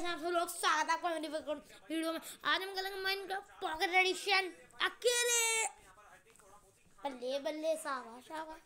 कैसे आप सब लोग स्वागत है आपका मेरी वीडियो में। आज हम करेंगे माइनक्राफ्ट पॉकेट एडिशन अकेले। बल्ले बल्ले सावा शावा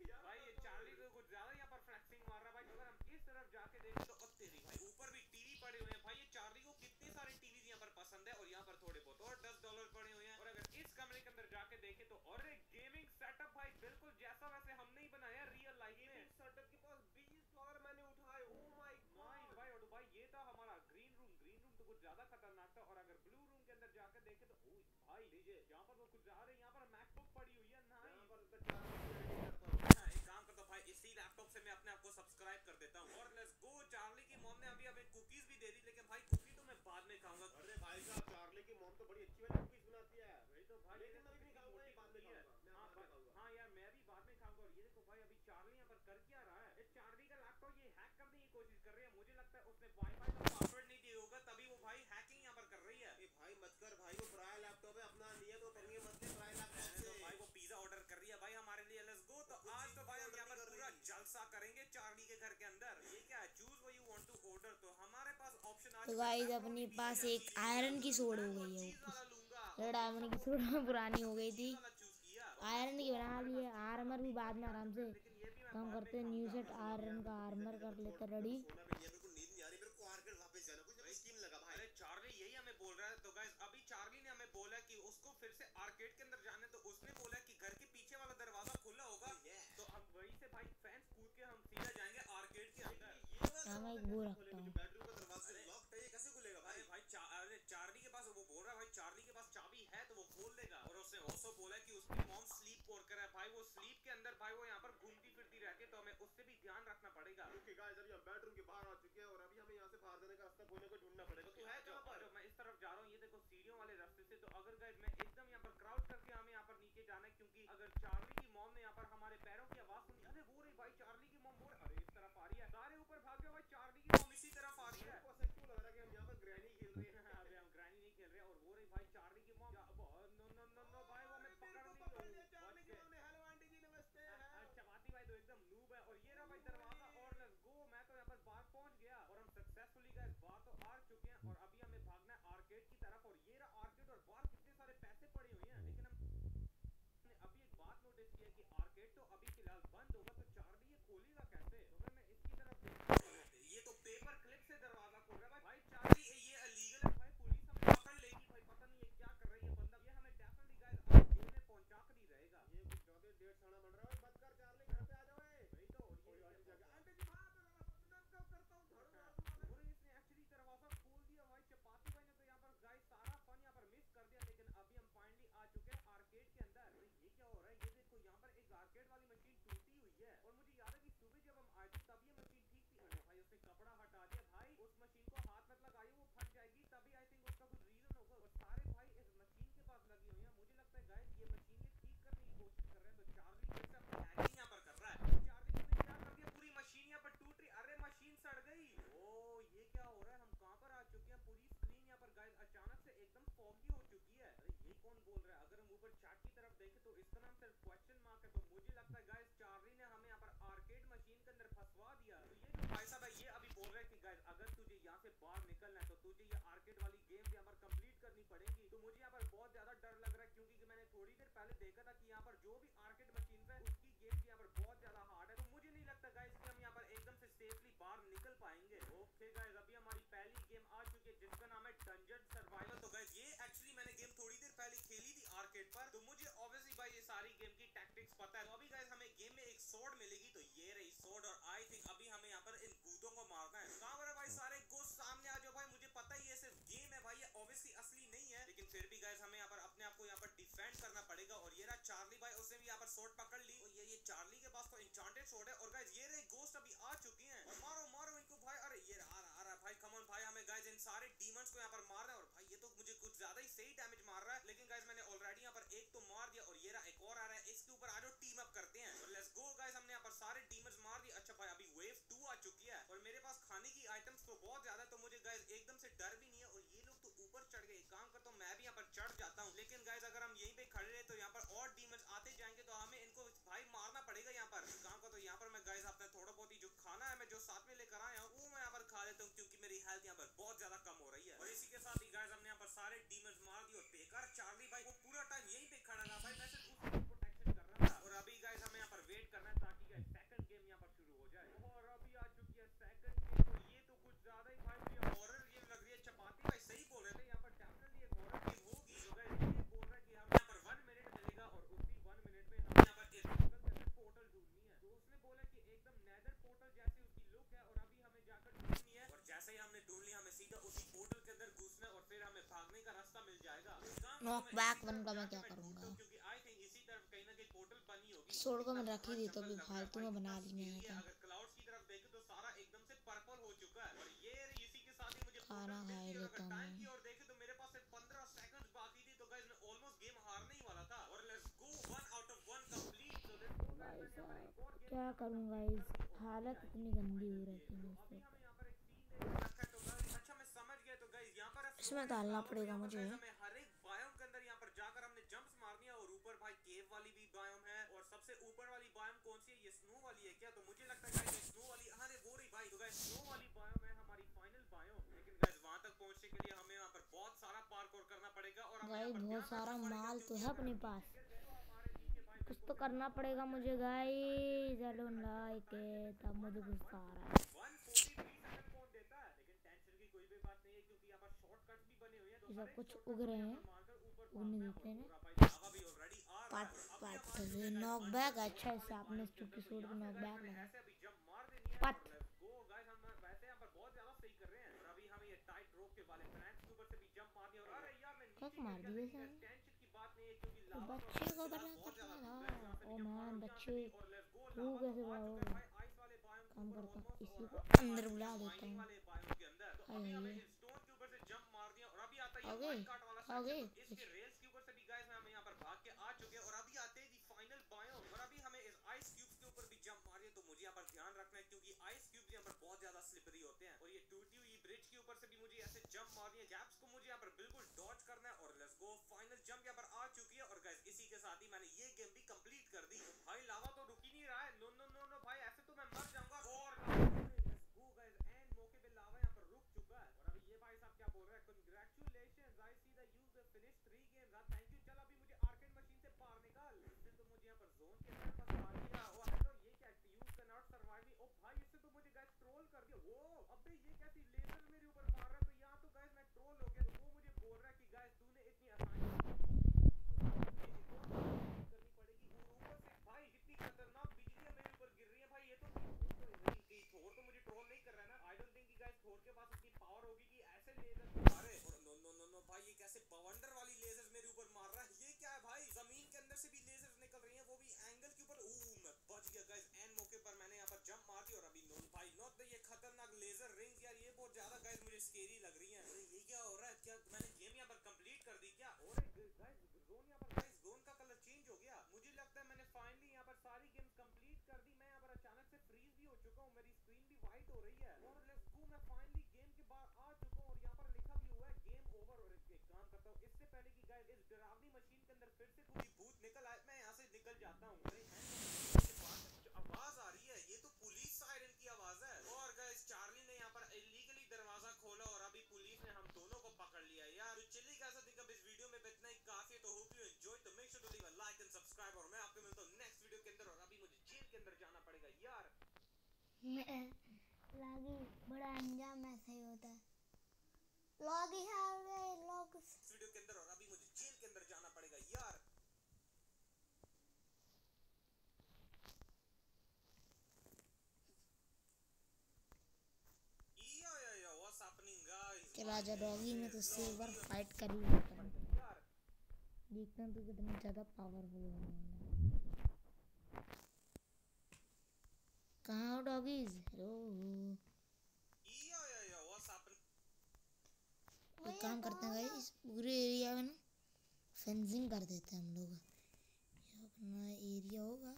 भाई ये चार्ली को कुछ ज़्यादा यहाँ पर फ्लैक्सिंग मार रहा है भाई। अगर हम इस तरफ़ जाके देखें तो अब तेरी भाई ऊपर भी टीवी पड़े हुए हैं। भाई ये चार्ली को कितने सारे टीवी यहाँ पर पसंद है और यहाँ पर थोड़े बहुत और दस डॉलर पड़े हुए हैं। और अगर इस कमरे के अंदर जाके देखें तो और एक गेमिंग सेटअप भाई बिल्कुल जैसा वैसे हमने ही बनाया रियल लाइफ में। सेटअप के पास बीस डॉलर मैंने उठाए। ओ माय गॉड भाई और भाई ये था हमारा ग्रीन रूम ग्रीन रूम तो कुछ ज़्यादा खतरनाक था। और अगर ब्लू रूम के अंदर जाके देखें तो भाई लीजिए। यहाँ पर वो कुछ ज़्यादा यहाँ पर मैकबुक पड़ी हुई है ना यहाँ पर एक काम करता हूँ भाई इसी लैपटॉप से मैं अपने आप को सब्सक्राइब कर देता हूँ। और लेट्स गो चार्ली की मॉम ने अभी हमें कुकीज भी दे दी लेकिन भाई कुकी तो मैं बाद में खाऊँगा। अरे भाई साहब चार्ली की मॉम तो बड़ी अच्छी वाली कुकीज बनाती है। वही तो भाई लेकिन मैं भी खाऊँगा ये बाद में खाऊँगा। हाँ हाँ यार मैं भी बाद में खाऊँगा। और ये देखो भाई अभी चार्ली यहाँ पर कर क्या रहा है? चार्ली का लैपटॉप ये हैक करने की कोशिश कर रहे है तो गाइस अपने पास एक आयरन की सोड हो गई है डायमंड की सोड पुरानी हो गई थी। आयरन की बना ली है आर्मर भी बाद में आराम से काम करते हैं। न्यू सेट आयरन का आर्मर कर लेते रेडी चार्ली यही हमें बोल रहा है तो गाइस अभी चार्ली ने हमें बोला कि उसको फिर से आर्केड के अंदर जाने तो उसने बोला कि घर के पीछे वाला दरवाज़ा खुला होगा तो हम वहीं से भाई फैंस कूद के हम सीधा जाएँगे आर्केड के अंदर। ये वाला हाँ मैं एक वो रखता हूँ बेडरूम का दरवाज़ा लॉक है ये कैसे खुलेगा अरे भाई भाई चा, अरे चार्ली के पास वो बोल रहा है भाई चार्ली के पास चाबी है तो वो खोल देगा और उसने ऑल्सो बोला कि उसकी मॉम स्लीप कोर कर है? भाई वो स्लीप के अंदर भाई वो यहाँ पर घूमती फिरती रहती है तो हमें उससे भी ध्यान रखना पड़ेगा। ओके गाइस अभी हम बेडरूम के बाहर आ चुके हैं और अभी हमें यहाँ से बाहर जाने का रास्ता कोई को ढूंढना पड़ेगा। तो है कहाँ पर? मैं इस तरफ़ जा रहा हूँ। ये देखो सीढ़ियों वाले रास्ते से। तो अगर गाइस मैं एकदम यहाँ पर क्राउड करके हमें यहाँ पर नीचे जाना है क्योंकि अगर चार्ली की मॉम ने यहाँ पर हमारे पैरों की आवाज़ सुनी अरे वो रही भाई चार्ली की मॉम वो रही- अरे इस तरफ़ आ रही है सारे ऊपर भाग जाओ भाई चार्ली की मॉम इसी तरफ़ आ रही है मेरे को ऐसा क्यों लग रहा है कि हम यहाँ पर ग्रैनी खेल रहे हैं अबे हम ग्रैनी नहीं खेल रहे और वो रही भाई चार्ली की mom no no no no भाई वो हमें पकड़ मेरे को नहीं पकड़ लो लिया चार्ली की बच मॉम ने हेलो आंटी जी नमस्ते गए। अच्छा बाती भाई तो एकदम नूब है और ये रहा भाई दरवाज़ा और लेट्स गो मैं तो यहाँ पर बाहर पहुँच गया और हम सक्सेसफुली गए बाहर तो आ चुके हैं और अभी हमें भागना है आर्केड की तरफ़ और ये रहा आर्केड और बाहर कितने सारे पैसे पड़े हुए हैं लेकिन हम ने अभी एक बात नोटिस की है कि आर्केड तो अभी फ़िलहाल बंद होगा तो चार्ली ये खोलेगा कैसे तो अगर मैं इसकी तरफ़ देखता हूँ, ये तो पेपर क्लिप से दरवाज़ा खोल रहा है भाई भाई चार्ली ये इलीगल है भाई पुलिस हमें पकड़ लेगी भाई पता नहीं ये क्या कर रही है बंदा ये हमें डेफिनेटली गाइस आज जेल में पहुँचा कर ही रहेगा ये कुछ ज़्यादा डेढ़ साना बन रहा है मत कर चार्ली घर पे आ जाओ ए वही तो और कोई ये आंटी क्या जाके आंटी जी बाहर मैं मैं करता हूँ घर मार दूँगा और इसने एक्चुअली दरवाज़ा खोल दिया भाई चपाती भाई ने तो यहाँ पर गाइस सारा फन यहाँ पर मिस कर दिया लेकिन अभी हम फाइनली आ चुके हैं आर्केड के अंदर अरे ये क्या हो रहा है ये देखो यहाँ पर एक आर्केड वाली मशीन टूटी हुई है और मुझे याद है कि सुबह जब हम आए थे तब ये मशीन ठीक थी अरे भाई उसने कपड़ा हटा दिया भाई उस मशीन को हाथ मत लगाइए वो फट जाएगी तभी आई थिंक उसका कुछ रीजन होगा और सारे भाई इस मशीन के पास लगी हुई है मुझे लगता है गाइस ये मशीन ये ठीक करने की कोशिश कर रहे हैं तो चार्ली फिर से अपनी हैकिंग यहाँ पर कर रहा है चार्ली तूने क्या कर दिया पूरी मशीन यहाँ पर टूट रही अरे मशीन सड़ गई ओ ये क्या हो रहा है हम कहाँ पर आ चुके हैं पूरी स्क्रीन यहाँ पर गाइस अचानक से एकदम फॉगी हो चुकी है अरे ये कौन बोल रहा है अगर हम ऊपर चैट की तरफ़ देखें सिर्फ़ क्वेश्चन मार्क है तो मुझे लगता है गाइस चार्ली ने हमें यहाँ पर आर्केड मशीन के अंदर फंसवा दिया। तो ये भाई साहब ये अभी बोल रहे थे गाइस अगर तुझे यहाँ से बाहर निकलना है तो तुझे ये आर्केड वाली गेम यहाँ पर कंप्लीट करनी पड़ेगी। तो मुझे यहाँ पर बहुत ज़्यादा डर लग रहा है, क्योंकि मैंने थोड़ी देर पहले देखा था कि यहाँ पर जो भी आर्केड गेम की टैक्टिक्स पता है। तो अभी गाइस हमें गेम में एक स्वॉर्ड मिलेगी तो ये रही स्वॉर्ड और आई थिंक अभी हमें यहाँ पर इन भूतों को मारना है कहाँ पर है भाई सारे गोश्त सामने आ जाओ भाई मुझे पता ही है सिर्फ़ गेम है भाई ये ऑब्वियसली असली नहीं है लेकिन फिर भी गाइस हमें यहाँ पर अपने आप को यहाँ पर डिफेंड करना पड़ेगा और ये रहा चार्ली भाई उसने भी यहाँ पर स्वॉर्ड पकड़ नॉक बैक वन का मैं क्या करूँगा? सोड को मैं रख ही दी तो अभी फालतू में बना ली मैंने तो तो मुझे खाना खा ही। लेता हूँ तो मेरे पास सिर्फ़ 15 सेकंड्स बाकी थी। तो गाइस था। क्या करूँगा हालत इतनी गंदी हो रखी है इससे हमें यहाँ पर सबसे ऊपर वाली बायोम कौन सी है ये स्नो वाली है क्या तो मुझे लगता है गाइस ये स्नो वाली अरे वो रही भाई तो गाइस स्नो वाली बायोम है हमारी फाइनल बायोम लेकिन गाइस वहाँ तक पहुँचने के लिए हमें यहाँ पर बहुत सारा पार्कोर करना पड़ेगा और भाई बहुत सारा माल तो है अपने पास कुछ तो करना पड़ेगा मुझे गाइस चलो लाइक तब मुझे गुस्सा आ रहा है 143 सेकंड कौन देता है लेकिन टेंशन की कोई भी बात नहीं है क्योंकि यहाँ पर शॉर्टकट्स भी बने हुए हैं तो ये हर सब कुछ उग रहे हैं है। हैं है नॉक बैक अच्छा इससे आपने चुपके सूट को नॉक बैक लगा अभी मार दिए सर तो बच्चे को बड़ा करना था ओ मैन बच्चे तू कैसे बड़ा काम करता इसी को अंदर बुला देता हूँ। आ गए आ गए। इसके रेल्स के ऊपर से भी गाइस हम यहाँ पर भाग के आ चुके हैं और अभी आते हैं दी फाइनल बायोम और अभी हमें इस आइस क्यूब्स के ऊपर भी जंप मारिए तो मुझे यहाँ पर ध्यान रखना है क्योंकि आइस क्यूब्स यहाँ पर बहुत ज़्यादा स्लिपरी होते हैं। और ये टूटी हुई ब्रिज के ऊपर से भी मुझे ऐसे जंप मारनी है अबे ये कैसी लेजर मेरे ऊपर मार रहा है तो यहाँ तो गाइस मैं ट्रोल हो गया तो वो मुझे बोल रहा है कि गाइस तूने इतनी आसानी करनी पड़ेगी, और ऊपर से भाई इतनी खतरनाक बिजलियाँ मेरे ऊपर गिर रही है भाई, ये तो नहीं कि थोर तो मुझे ट्रोल नहीं कर रहा है ना आई डोंट थिंक कि गाइस थोर के पास इतनी पावर होगी कि ऐसे लेजर मारे, और नो नो नो नो भाई ये कैसे बवंडर वाली मुझे स्केरी लग रही है। अरे, ये क्या हो रहा है? क्या मैंने गेम यहाँ पर कंप्लीट कर दी? क्या और जोन यहाँ पर गाइस जोन का कलर चेंज हो गया। मुझे लगता है मैंने फाइनली यहाँ पर सारी गेम्स कंप्लीट कर दी। मैं यहाँ पर अचानक से फ्रीज भी हो चुका हूँ। मेरी स्क्रीन भी वाइट हो रही है। और लेट्स गो मैं फाइनली गेम के बाहर आ चुका हूँ और यहाँ पर लिखा भी हुआ है गेम ओवर और एक काम करता हूँ, इससे पहले कि गाइस इस डरावनी मशीन के अंदर फिर से कोई भूत निकल आए, मैं यहाँ से निकल जाता हूँ अरे हैं तो के पास जो आवाज़ आ रही है ये तो पुलिस सायरन की आवाज़ है और गाइस चार्ली ने यहाँ पर इलीगली दरवाज़ा खोला और अभी पुलिस ने हम दोनों को पकड़ लिया यार तो चलिए कैसा दिखा इस वीडियो में इतना ही काफ़ी है तो होप यू एंजॉय तो make sure to leave a like and subscribe और मैं आपको मिलता हूँ नेक्स्ट वीडियो के अंदर और अभी मुझे जेल के अंदर जाना पड़ेगा यार लागी बड़ा अंजाम ऐसा ही होता है। लॉगी है लॉग। वीडियो के अंदर और अभी मुझे जेल के अंदर जाना पड़ेगा यार। या या या व्हाट्स हैपनिंग गाइस चला जा डॉगी में तो सिल्वर फाइट कर ही लेता हूँ। हूँ तो कितना ज़्यादा पावरफुल है। कहाँ हो डॉगीज हेलो एक काम करते हैं भाई इस पूरे एरिया में ना फेंसिंग कर देते हैं हम लोग। ये अपना एरिया होगा।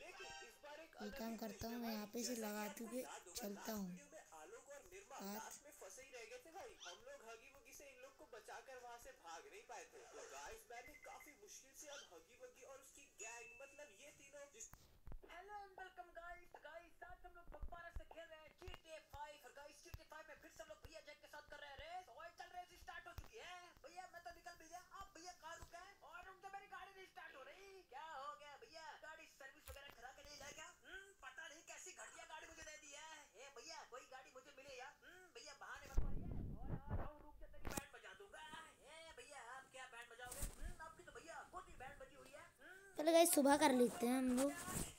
एक ये काम करता हूँ मैं यहाँ पे से लगा के चलता हूँ। वीडियो में आलोक और निर्मा बात। फंसे ही रह गए थे भाई। हम लोग हगी वगी से इन लोग को बचाकर वहाँ से भाग नहीं पाए थे। तो गाइस मैंने काफ़ी मुश्किल से अब हगी वगी और उसकी गैंग मतलब ये तीनों जिस hello and welcome guys guys आज हम लोग से खेल रहे हैं GTA 5 और गाइस GTA 5 में फिर से हम लोग भैया जैक के साथ कर रहे हैं रेस और चल रेस स्टार्ट हो चुकी है। भैया मैं तो निकल भी गया। अब भैया कार रुका है और रुक जा मेरी गाड़ी नहीं स्टार्ट हो रही। क्या हो गया भैया? गाड़ी सर्विस वगैरह करा के नहीं क्या? हम्म पता नहीं कैसी घटिया गाड़ी मुझे दे दी है। ए भैया कोई गाड़ी मुझे मिले यार हम्म भैया बहाने मत मारिए। और रुक जा तेरी बैंड बजा दूँगा। ए भैया आप क्या बैंड बजाओगे? हम्म आपकी तो भैया खुद ही बैंड बजी हुई है। चलो गाइस सुबह कर लेते हैं हम लोग।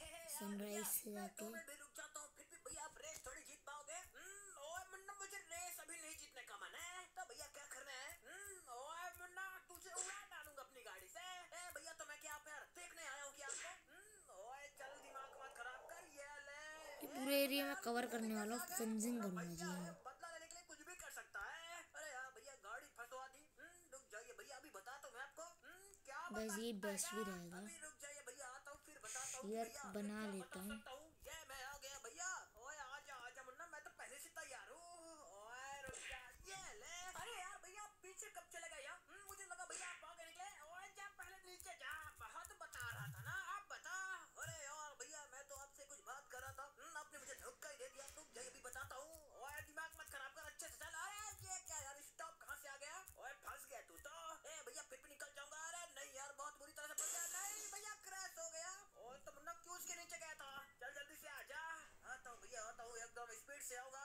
सनराइज से जाके मैं रुक जाता फिर भी भैया आप रेस थोड़ी जीत पाओगे। हम्म, ओए मुन्ना मुझे रेस अभी नहीं जीतने का मन है। तो भैया क्या करना है? हम्म, ओए मुन्ना तुझे उड़ा डालूँगा अपनी गाड़ी से। ए भैया तो मैं क्या आप यार देखने आया कि आपको? हम्म, ओए चल दिमाग मत खराब कर ये ले। पूरे एरिया में कवर करने वाला हूँ फेंसिंग करूँगा जी बदला लेने के लिए कुछ भी कर सकता है। अरे यार भैया गाड़ी दी। रुक जाइए भैया अभी बता तो मैं आपको। क्या बस ये बेस्ट भी रहेगा। व्यर्थ बना लेता हूँ। sell those?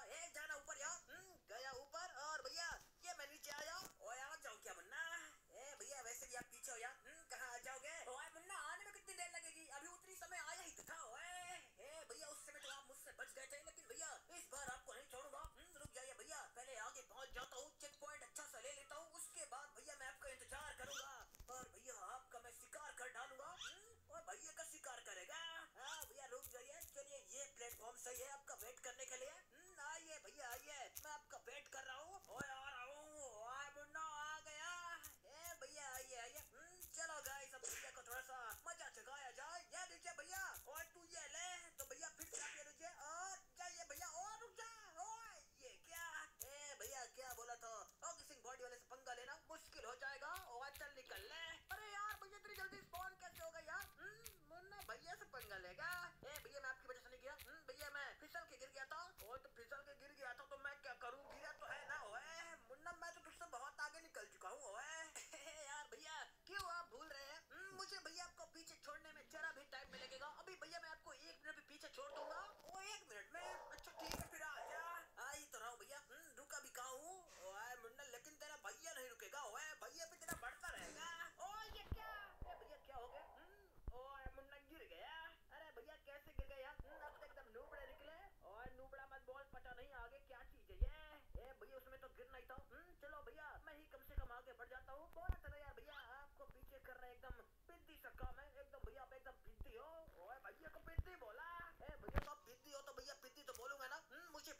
छोड़ दूँगा। वो एक मिनट में अच्छा ठीक है फिर आ जा। आ तो रहा हूँ भैया। हम्म, रुका भी कहा हूँ? मुन्ना लेकिन तेरा भैया नहीं रुकेगा। ओए भैया पे तेरा बढ़ता रहेगा। ओए ये क्या? भैया क्या हो गया? हम्म, मुन्ना गिर गया। अरे भैया कैसे गिर गया? हम्म, अब तो एकदम नूबड़े निकले। ओए नूबड़ा मत बोल पता नहीं आगे क्या चीज़ है ये। भैया उसमें तो गिरना ही था। चलो भैया मैं ही कम से कम आगे बढ़ जाता हूँ। बोला तो चलो यार भैया आपको पीछे कर रहे एकदम बिंदी सा काम है। एकदम भैया आप एकदम बिंदी हो।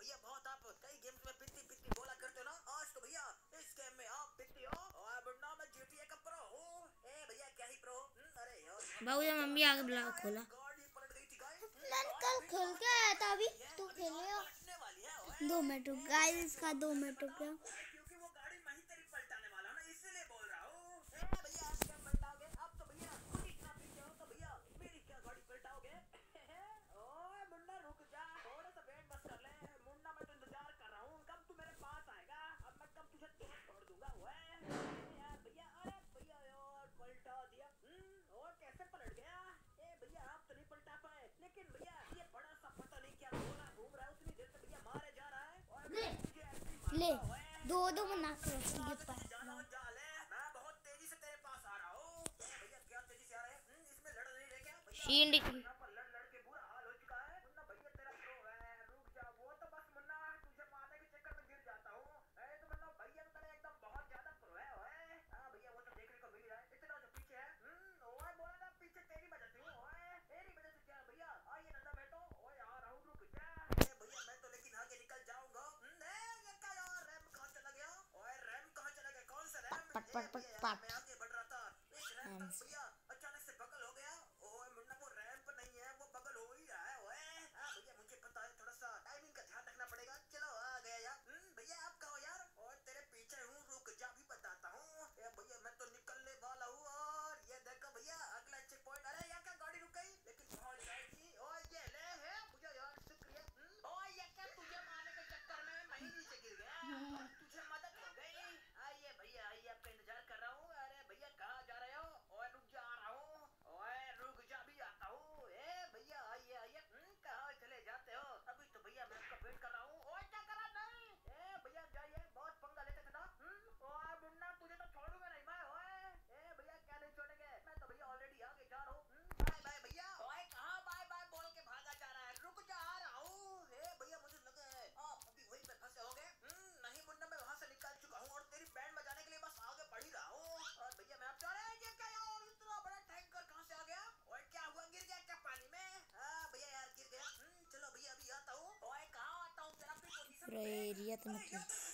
भैया बहुत आप कई गेम्स में पिट्टी पिट्टी बोला करते हो ना? आज तो भैया इस गेम में आप पिट्टी हो। और मैं जीटीए का प्रो ए भैया क्या ही प्रो हम्म, अरे मम्मी आगे ब्लॉग खोला। मैंने कल खेल के आया था अभी। तू खेलियो दो मिनट गाइस का दो मिनट रुक ले दो दो बना के रखिए पास शील्ड की पट पट पट पट मतलब कैसे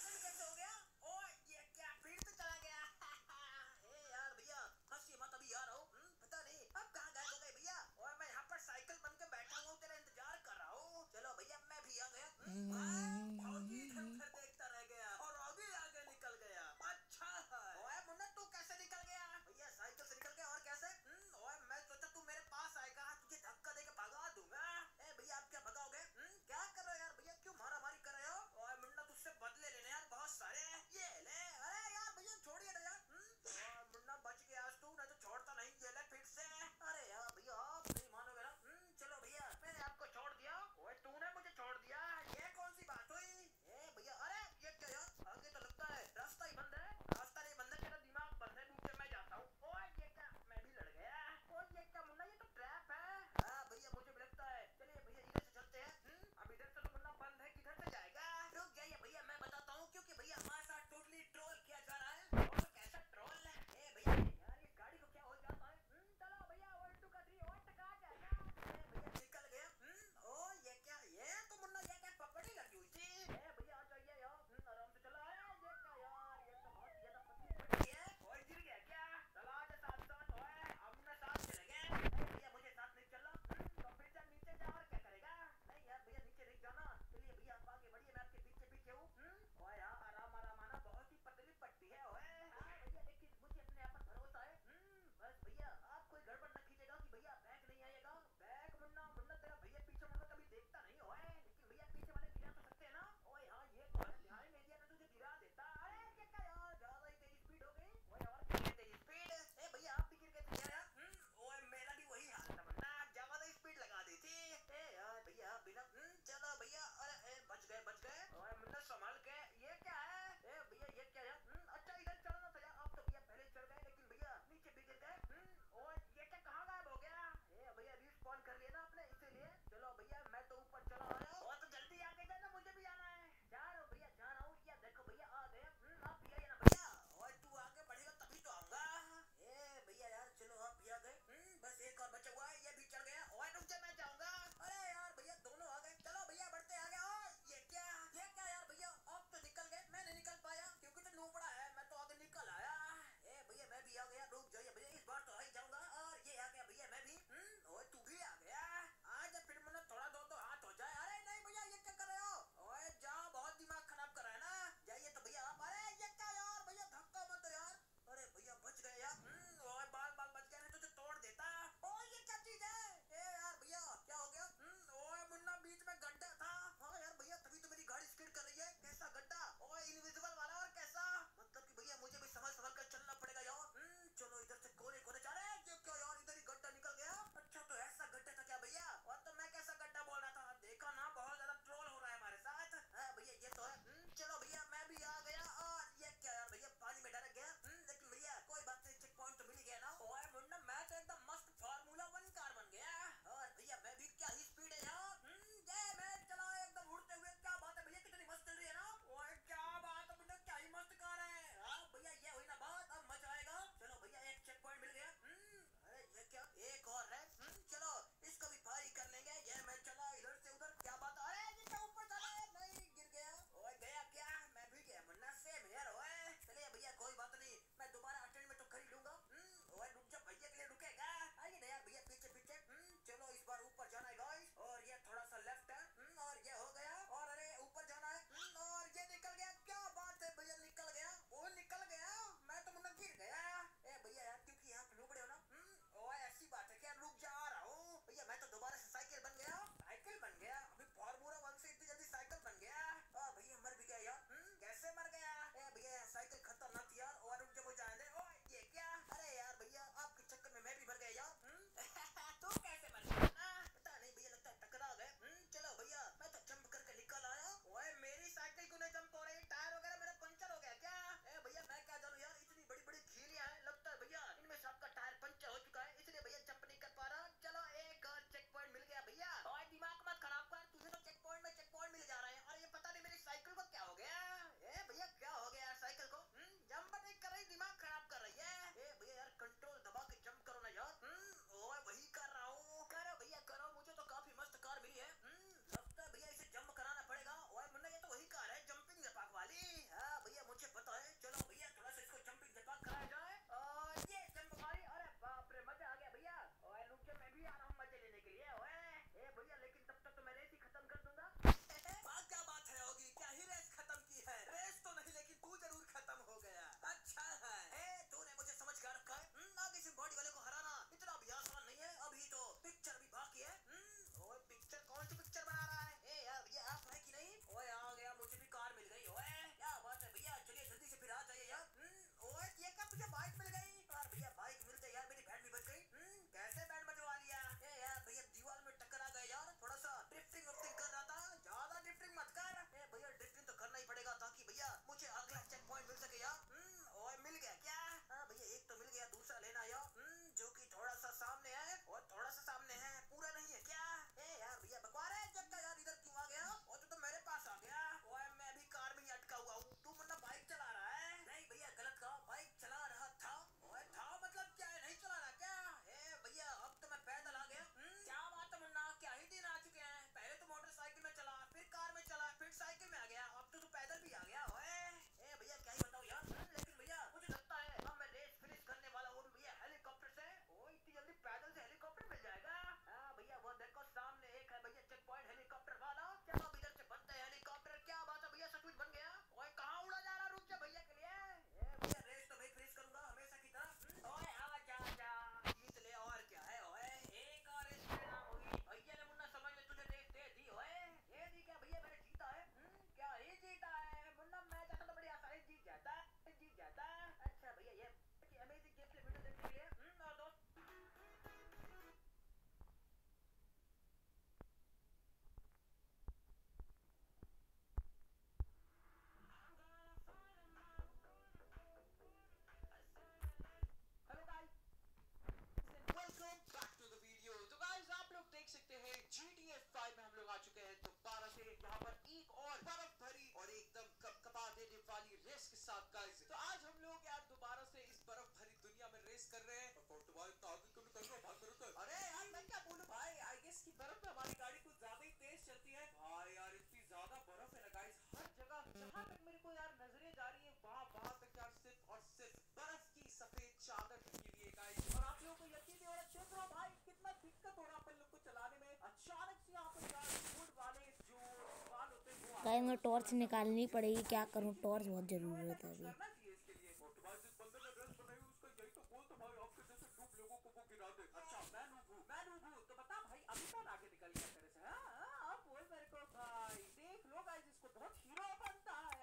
भाई देख लो गाइस इसको बहुत हीरो है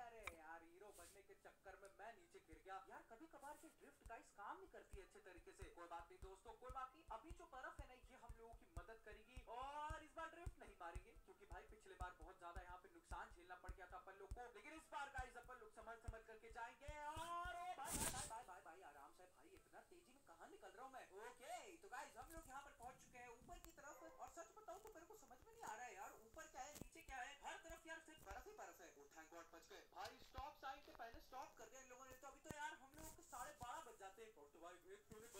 अरे यार हीरो बनने के चक्कर में मैं नीचे गिर गया यार कभी कभार ये ड्रिफ्ट गाइस काम नहीं करती तरीके से कोई बात नहीं दोस्तों कोई बात नहीं अभी। जो बर्फ़ है ना ये हम लोगों की मदद करेगी और इस बार ड्रिफ्ट नहीं मारेंगे, क्योंकि भाई पिछले बार बहुत यहाँ पे नुकसान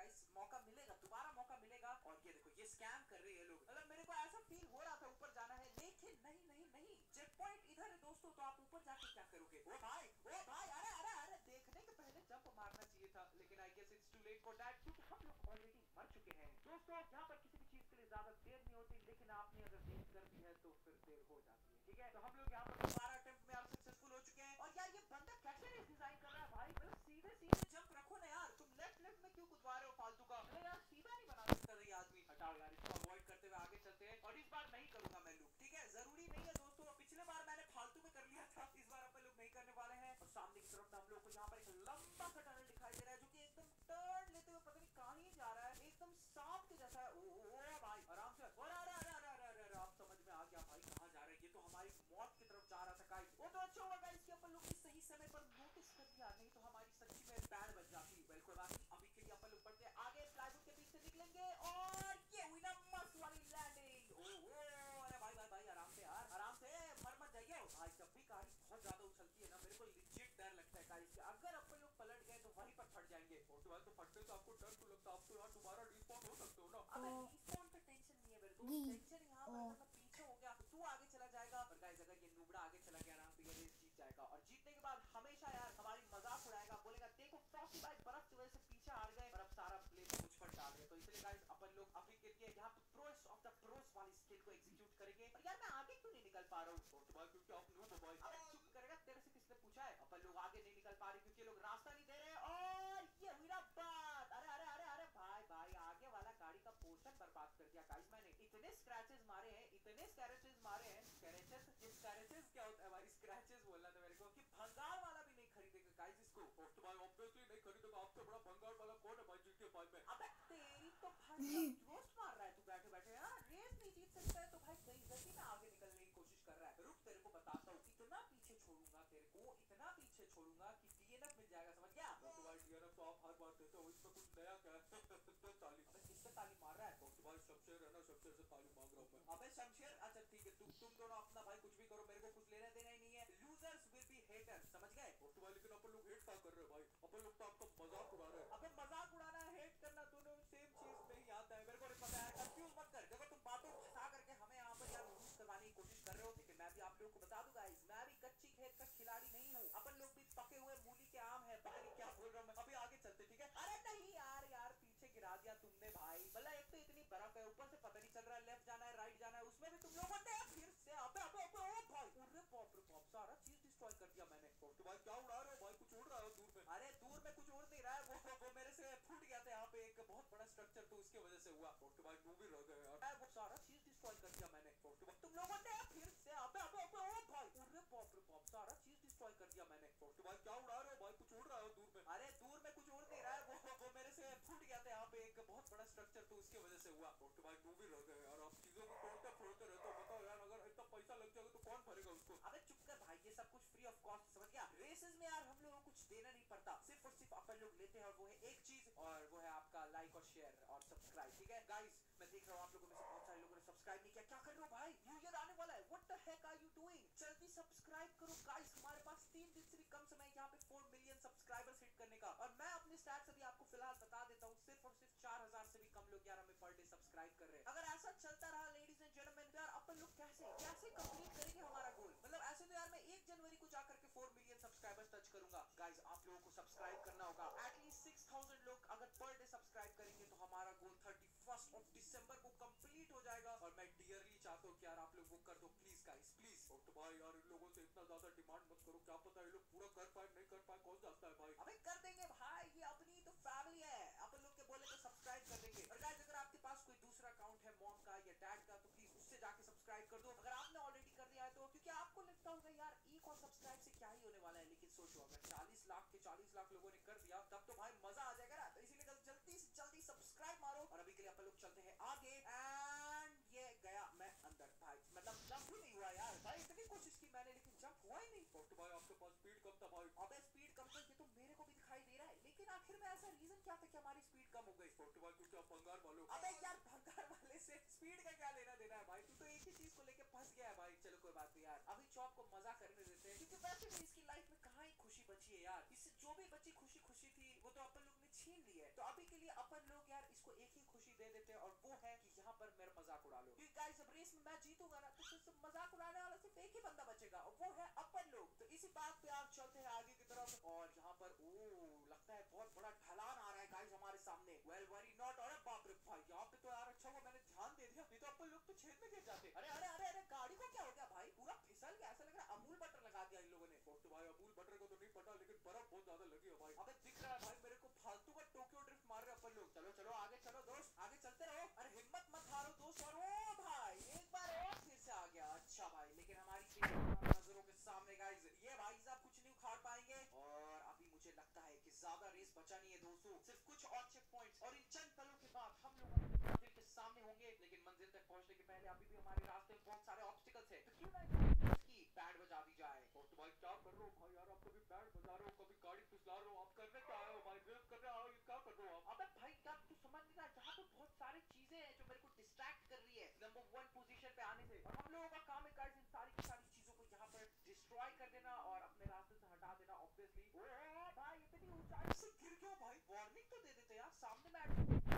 गाइस मौका मिलेगा, दोबारा मौका मिलेगा। और ये देखो, ये स्कैम कर रहे हैं लोग। मतलब मेरे को ऐसा फील हो रहा था ऊपर जाना है, लेकिन नहीं नहीं नहीं। चेक पॉइंट इधर है दोस्तों तो आप ऊपर जाके क्या करोगे? ओ भाई ओ भाई, अरे अरे अरे, देखने के पहले जंप मारना चाहिए था, लेकिन I guess it's too late for that क्योंकि हम लोग ऑलरेडी मर चुके हैं। दोस्तों यहाँ पर किसी भी चीज़ के लिए ज़्यादा देर नहीं होती, लेकिन आपने अगर देर कर दी है तो फिर देर हो जाती है, ठीक है? तो हम लोग यहाँ पर दोबारा अटेम्प्ट में आप सक्सेसफुल हो चुके हैं और यार ये बंदा कैसे रेस डिज़ाइन कर रहा है भाई मतलब सीधे सीधे जंप रखो ना यार तुम लेफ़्ट लेफ़्ट में क्यों कुदवा रहे हो फालतू का अरे यार सीधा नहीं बना सकता ये आदमी हटाओ यार इसको अवॉइड करते हुए आगे चलते हैं और इस बार नहीं करूँगा मैं लूप ठीक है ज़रूरी नहीं है दोस्तों पिछले बार मैंने फालतू में कर लिया था इस बार अपन लोग नहीं करने वाले हैं और सामने की तरफ़ हम लोग को यहाँ पर एक लंबा सा टनल दिखाई दे रहा है जो कि एकदम टर्न लेते हुए पता नहीं कहाँ ही जा रहा है एकदम सांप के जैसा है। ओ, भाई आराम से। और अरे अरे अरे अरे अरे आप समझ में आ गया भाई कहाँ जा रहे हैं। ये तो हमारी मौत की तरफ़ जा रहा था गाइस वो तो अच्छा हुआ गाइस कि अपन लोग सही समय पर नोटिस कर दिया। नहीं तो हमारी सच्ची में बैंड बज जाती वेल कोई बात नहीं अभी के लिए अपन लोग बढ़ते हैं आगे प्लाईवुड के बीच से निकलेंगे और ये हुई ना मस्त वाली लैंडिंग ओ ओ अरे भाई भाई भाई आराम से यार आराम से मर मत जाइए भाई जब भी गाड़ी बहुत ज़्यादा उछलती है ना मेरे को लिजिट लगता से। अगर अपन लोग पलट गए तो वहीं पर फट जाएँगे। और तो तो फटने से आपको डर क्यों लगता है। आप तो यार दोबारा रिस्पॉन्ड हो सकते हो ना। अबे रिस्पॉन्ड पे टेंशन नहीं है मेरे को टेंशन यहाँ पर अगर मैं पीछे हो गया तो तू आगे चला जाएगा। और गाइस अगर ये नुबड़ा आगे चला गया ना तो ये रेस जीत जाएगा। और जीतने के बाद हमेशा यार हमारी मज़ाक उड़ाएगा। बोलेगा देखो फ्रॉस्टी भाई बर्फ़ की वजह से पीछे हार गए और अब सारा प्लेन मुझ पर डाल रहे तो इसलिए गाइस अपन लोग अभी के लिए यहाँ पे प्रोस ऑफ़ द प्रोस वाली स्किल को एग्जीक्यूट करेंगे। और यार मैं आगे क्यों नहीं निकल पा रहा हूँ? तो भाई क्योंकि आप नो भाई अबे चुप करेगा तेरे से किसने पूछा है अपन लोग आगे नहीं निकल पा रहे क्योंकि लोग रास्ता नहीं दे रहे और ये हुई ना बात अरे अरे अरे अरे भाई भाई आगे वाला गाड़ी का पोर्शन बर्बाद कर दिया। गाइस मैंने इतने स्क्रैचेस मारे हैं इतने स्क्रैचेस मारे हैं। स्क्रैचेस ये स्क्रैचेस क्या होता है भाई? स्क्रैचेस बोलना था मेरे को कि भंगार वाला भी नहीं खरीदेगा। गाइस इसको तो भाई ऑब्वियसली नहीं खरीदेगा। आपसे बड़ा भंगार वाला कौन है भाई जीटीए 5 में? अबे तेरी तो भाई रोस्ट मार रहा है। तू बैठे बैठे यार रेस नहीं जीत सकता है तो भाई कहीं जल्दी में आगे निकलने की कोशिश कर रहा है। रुक तेरे को बताता हूँ इतना पीछे छोड़ूँगा तेरे को इतना पीछे छोड़ूँगा कि डीएनएफ मिल जाएगा समझ गया और तो भाई डीएनएफ तो आप हर बार देते हो इसमें कुछ नया क्या है तो ताली अबे ताली मार रहा है तो भाई शमशेर है ना से ताली मांग रहा हूँ अबे शमशेर अच्छा ठीक है तुम तुम दोनों अपना भाई कुछ भी करो मेरे को कुछ लेना देना ही नहीं है लूजर्स विल बी हेटर्स समझ गए और तो भाई लेकिन अपन लोग हेट क्या कर रहे हैं भाई अपन लोग तो आपका मज़ाक उड़ा रहे हैं अबे मज़ाक उड़ाना हेट करना दोनों सेम चीज़ में ही आता है मेरे को नहीं पता है कंफ्यूज मत कर देखो तुम बातों को फंसा करके हमें यहाँ पर यार लूज करवाने की कोशिश कर रहे हो लेकिन मैं भी आप लोगों को बता दूँ मैं भी कच्ची खेत का खिलाड़ी नहीं हूँ अपन लोग भी पके हुए मूली के आम है पता नहीं क्या बोल रहा हूँ मैं अभी आगे चलते ठीक है अरे नहीं यार यार पीछे गिरा भाई मतलब एक तो इतनी बर्फ़ है ऊपर से पता नहीं चल रहा है लेफ़्ट जाना है राइट जाना है उसमें भी तुम लोगों ने फिर से अबे अबे अबे ओ भाई। अरे बाप रे बाप सारा चीज़ डिस्ट्रॉय कर दिया मैंने। तो भाई क्या उड़ा रहे हो? भाई कुछ उड़ रहा है दूर में? अरे दूर में कुछ उड़ नहीं रहा है वो वो मेरे से फूट गया था यहाँ पे एक बहुत बड़ा स्ट्रक्चर तो उसकी वजह से हुआ। तो भाई डूब ही रह गए यार। वो सारा चीज़ डिस्ट्रॉय कर दिया मैंने। और तुम तुम लोगों ने फिर से अबे अबे अबे ओ भाई। अरे बाप रे बाप सारा चीज़ डिस्ट्रॉय कर दिया मैंने। तो भाई क्या उड़ा रहे हो भाई कुछ उड़ रहा है दूर में अरे दूर में कुछ उड़ नहीं रहा है वो वो मेरे से फूट गया एक बहुत बड़ा स्ट्रक्चर तो उसकी वजह से हुआ। और तो भाई डूब ही रह गए यार। आप चीज़ों को तोड़ते फोड़ते रहते हो। बताओ यार, अगर इतना पैसा लग जाएगा तो कौन भरेगा उसको? अबे चुप कर भाई, ये सब कुछ फ्री ऑफ़ कॉस्ट समझ गया? रेसेस में यार हम लोगों को कुछ देना नहीं पड़ता। सिर्फ़ और सिर्फ़ अपन लोग लेते हैं और वो है एक चीज़। और वो है आपका लाइक और शेयर और सब्सक्राइब ठीक है? गाइस मैं देख रहा हूँ आप लोगों में से बहुत सारे लोगों ने सब्सक्राइब नहीं किया। क्या कर रहे हो भाई? न्यू ईयर आने वाला है। What the heck are you doing जल्दी सब्सक्राइब करो। गाइस हमारे पास तीन दिन से भी कम समय है। यहाँ पे फोर मिलियन सब्सक्राइबर्स हिट करने का और मैं अपने स्टैट्स अभी आपको फ़िलहाल बता देता हूँ सिर्फ़ और सिर्फ़ चार हज़ार से भी कम लोग यार हमें पर डे सब्सक्राइब कर रहे हैं। अगर ऐसा चलता रहा लेडीज़ एंड जेंटलमैन तो यार अपन लोग कैसे कैसे कंप्लीट करेंगे हमारा गोल मतलब ऐसे तो यार मैं एक जनवरी को जाकर के फोर मिलियन सब्सक्राइबर्स टच करूँगा। गाइस आप लोगों को सब्सक्राइब करना होगा। एटलीस्ट सिक्स थाउज़ेंड लोग अगर पर डे सब्सक्राइब करेंगे तो हमारा goal thirty first of December को कंप्लीट हो जाएगा। और मैं डियरली चाहता हूँ कि यार आप लोग वो कर दो प्लीज़ गाइस प्लीज़ और तो भाई यार इन लोगों से इतना ज़्यादा डिमांड मत करो। क्या पता ये लोग पूरा कर पाए, नहीं कर पाए, कौन जानता है भाई अबे कर देंगे भाई ये अपनी तो फैमिली है अपन लोग के बोले तो सब्सक्राइब कर देंगे और गाइस अगर आपके पास कोई दूसरा अकाउंट है मॉम का या डैड का तो प्लीज़ उससे जाके सब्सक्राइब कर दो। अगर आपने ऑलरेडी कर दिया है तो क्योंकि आपको लगता होगा यार एक और सब्सक्राइब से क्या ही होने वाला है? लेकिन सोचो अगर 40 लाख के 40 लाख लोगों ने कर दिया तब तो भाई मज़ा आ जाएगा ना। तो इसीलिए जल्दी से जल्दी सब्सक्राइब मारो। और अभी के लिए अपन लोग चलते हैं आगे। एंड ये गया मैं अंदर। भाई मतलब जंप ही नहीं हुआ यार? भाई इतनी कोशिश की मैंने लेकिन जंप हुआ ही नहीं। तो भाई आपके पास स्पीड कम था भाई। अबे स्पीड कम तो ये तो मेरे को भी दिखाई दे रहा है। लेकिन आखिर में ऐसा रीजन क्या था कि हमारी स्पीड कम हो गई? तो भाई क्योंकि आप बंगाल वालों अबे यार भंगार वाले से स्पीड का क्या लेना देना है भाई, तू तो एक ही चीज़ को लेके फंस गया है भाई। चलो, कोई बात नहीं यार। अभी चौक को मज़ा करने देते हैं। क्योंकि वैसे भी इसकी लाइफ में कहाँ ही खुशी बची है यार? इससे जो भी बची खुशी खुशी थी, वो तो अपन लोग ने छीन ली है। तो अभी के लिए अपन लोग यार इसको एक ही खुशी दे देते हैं और वो है कि यहाँ पर मेरा मज़ाक उड़ा लो। क्योंकि गाइस जब रेस में मैं जीतूँगा ना तो फिर से मज़ाक उड़ाने वाला सिर्फ़ एक ही बंदा बचेगा और वो है अपन लोग। तो इसी बात पे आप चलते हैं आगे की तरफ़। और यहाँ पर ओ लगता है बहुत बड़ा ढलान आ रहा है गाइस हमारे सामने वेल वरी नॉट अरे बाप रे भाई यहाँ पे तो यार अच्छा हुआ मैंने ध्यान दे दिया नहीं तो अपन लोग तो में गिर जाते। अरे अरे अरे अरे गाड़ी को क्या हो गया भाई? पूरा फिसल गया ऐसा लग रहा है अमूल बटर लगा दिया इन लोगों ने। तो भाई अमूल बटर को तो नहीं पता लेकिन बर्फ़ बहुत ज़्यादा लगी है भाई। अबे दिख रहा है भाई मेरे को फालतू का टोक्यो ड्रिफ्ट मार रहे अपन लोग। चलो चलो आगे चलो दोस्त आगे चलते रहो। अरे हिम्मत मत हारो दोस्त और ओ भाई एक बार और फिर से आ गया। अच्छा भाई लेकिन हमारी नज़रों के सामने गाइस ये भाई साहब कुछ नहीं उखाड़ पाएँगे। और अभी मुझे लगता है कि ज़्यादा रेस बचा नहीं है दोस्तों। सिर्फ़ कुछ और चेक पॉइंट्स और इन चंद पलों के बाद हम लोग अपनी मंजिल के सामने होंगे लेकिन मंजिल तक पहुँचने के पहले अभी भी हमारे रास्ते में बहुत सारे ऑब्स्टिकल्स हैं। तो क्यों ना इसकी बैंड बजा दी जाए। और तो भाई क्या कर रहे हो भाई यार? आप कभी बैंड बजा रहे हो कभी गाड़ी फिसला रहे हो आप करने क्या आए हो? भाई रेस करने आए हो ये क्या कर रहे हो आप? अबे भाई क्या तू समझ नहीं रहा? जहाँ पे बहुत सारी चीज़ें हैं जो मेरे को डिस्ट्रैक्ट कर रही है। नंबर वन पोजीशन पे आने से। और हम लोगों का काम है गाइस इन सारी की सारी चीज़ों को यहाँ पर डिस्ट्रॉय कर देना और अपने रास्ते से हटा देना ऑब्वियसली भाई इतनी ऊंचाई से गिर क्यों भाई। वार्निंग तो दे देते यार सामने में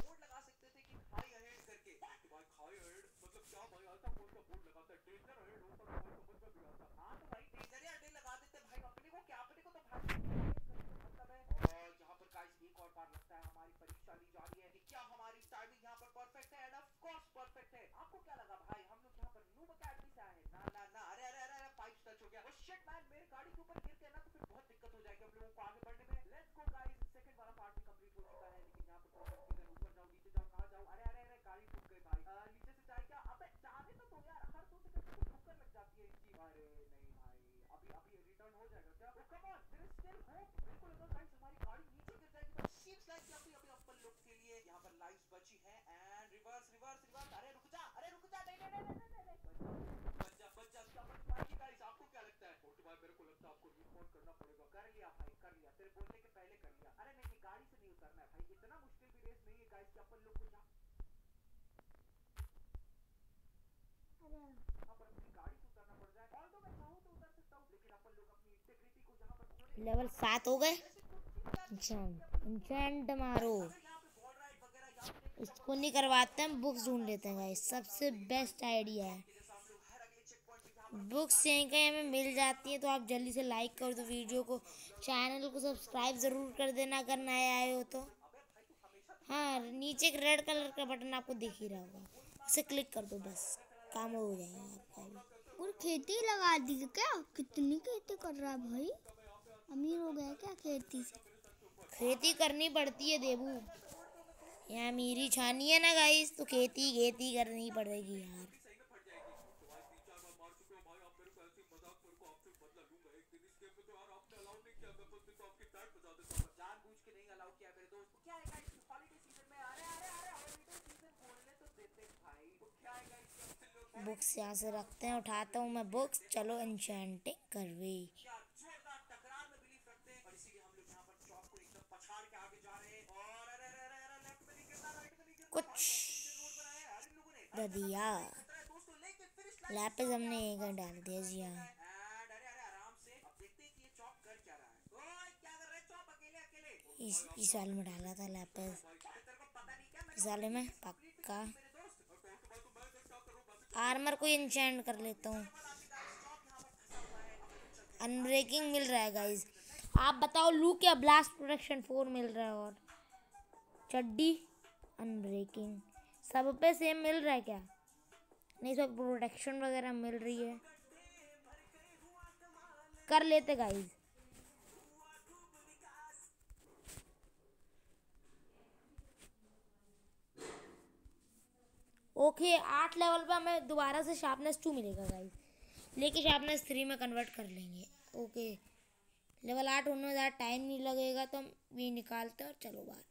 Contacté, ya lo he visto, no, no, no, no. अभी रिटर्न हो जाएगा क्या ओ come on there is still hope बिल्कुल अगर गाइस हमारी गाड़ी नीचे गिर जाएगी तो सीम्स लाइक कि अभी अभी अपन लोग के लिए यहाँ पर लाइव्स बची हैं एंड रिवर्स रिवर्स रिवर्स अरे रुक जा अरे रुक जा नहीं नहीं नहीं नहीं बच जा बच जा क्या बच पाएगी गाइस आपको क्या लगता है तो भाई मेरे को लगता है आपको रिस्पॉन्ड करना पड़ेगा कर लिया भाई कर लिया तेरे बोलने के पहले कर लिया अरे नहीं नहीं गाड़ी से नहीं उतरना है भाई इतना मुश्किल भी रेस नहीं है गाइस कि अपन लोग को यहाँ अरे यहाँ पर अपनी गाड़ी से उतरना पड़ जाए और तो मैं चाहूँ तो उतर सकता हूँ लेकिन अपन लोग अपनी इंटेग्रिटी को यहाँ पर खोने लेवल सात हो गए। इंचेंट मारो। इसको नहीं करवाते हम बुक्स ढूंढ लेते हैं गाइस सबसे बेस्ट आइडिया है। बुक्स यहीं कहीं हमें मिल जाती है तो आप जल्दी से लाइक कर दो वीडियो को। चैनल को सब्सक्राइब ज़रूर कर देना अगर नए आए हो तो। हाँ नीचे एक रेड कलर का बटन आपको दिख ही रहा होगा। उसे क्लिक कर दो बस। काम हो जाएगा आपका भी। पूरी खेती लगा दी क्या? कितनी खेती कर रहा भाई? अमीर हो गया क्या खेती से? खेती करनी पड़ती है देबू यहाँ अमीरी छानी है ना गाइस तो खेती खेती करनी पड़ेगी यार। बुक्स यहाँ से रखते हैं, उठाता हूँ मैं बुक्स चलो एन्चेंटिंग करवे। है ओए क्या कर रहे हैं चॉप अकेले अकेले इस इस वाले में डाला था लैपिस इस वाले में पक्का। आर्मर को इंचेंट कर लेता हूँ। अनब्रेकिंग मिल रहा है गाइस आप बताओ लू क्या ब्लास्ट प्रोटेक्शन फोर मिल रहा है और चड्डी? अनब्रेकिंग सब पे सेम मिल रहा है क्या? नहीं, सब प्रोटेक्शन वगैरह मिल रही है। कर लेते गाइस ओके आठ लेवल पे हमें दोबारा से शार्पनेस टू मिलेगा गाइस लेके शार्पनेस थ्री में कन्वर्ट कर लेंगे। ओके लेवल आठ होने में ज़्यादा टाइम नहीं लगेगा तो हम ये निकालते हैं और चलो बाहर।